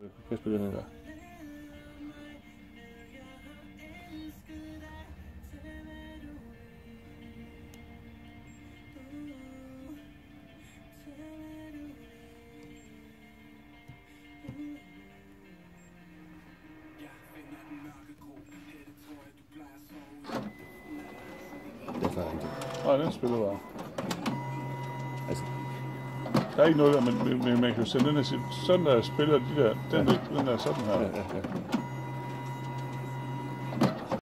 Jeg kan spille den her. Jeg fatter ikke. Nej, den spiller bare. Altså, der er ikke noget der, men, men, men man kan jo sende den og sige, sådan der spiller de der, den, der, den der sådan her. ja, ja, ja.